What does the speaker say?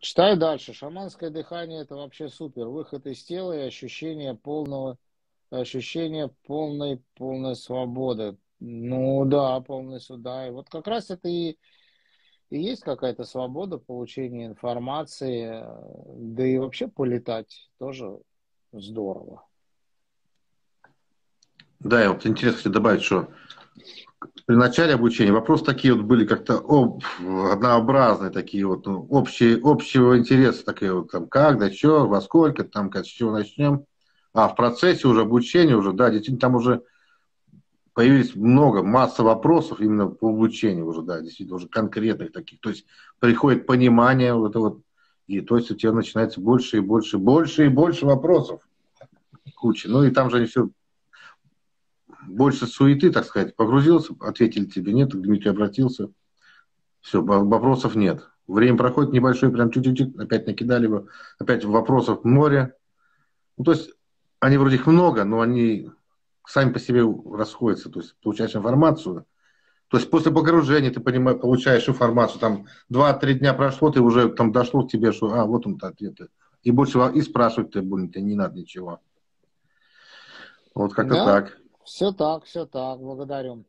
Читаю дальше. Шаманское дыхание это вообще супер. Выход из тела и ощущение полного, ощущение полной, полной свободы. Ну да, полной суда. И вот как раз это и, и есть какая-то свобода получения информации, да и вообще полетать тоже здорово. Да, и вот интересно добавить, что при начале обучения вопросы такие вот были как-то об, однообразные, такие вот, ну, общие, общего интереса, такие вот, там, как, да, что, во сколько, там, как, с чего начнем. А в процессе уже обучения, уже, да, действительно, там уже появились много, масса вопросов именно по обучению уже, да, действительно, уже конкретных таких. То есть приходит понимание вот это вот, и то есть у тебя начинается больше и больше, больше и больше вопросов. Куча. Ну и там же они все больше суеты, так сказать, погрузился, ответили тебе, нет, Дмитрий обратился, все, вопросов нет. Время проходит небольшое, прям чуть-чуть, опять накидали бы, опять вопросов море. Ну, то есть, они вроде их много, но они сами по себе расходятся, то есть, получаешь информацию, то есть после погружения ты понимаешь, получаешь информацию, там 2-3 дня прошло, ты уже там дошло к тебе, что а, вот он ответы. И больше и спрашивать тебе будет, тебе не надо ничего. Вот как-то да. так. Все так, все так, благодарю.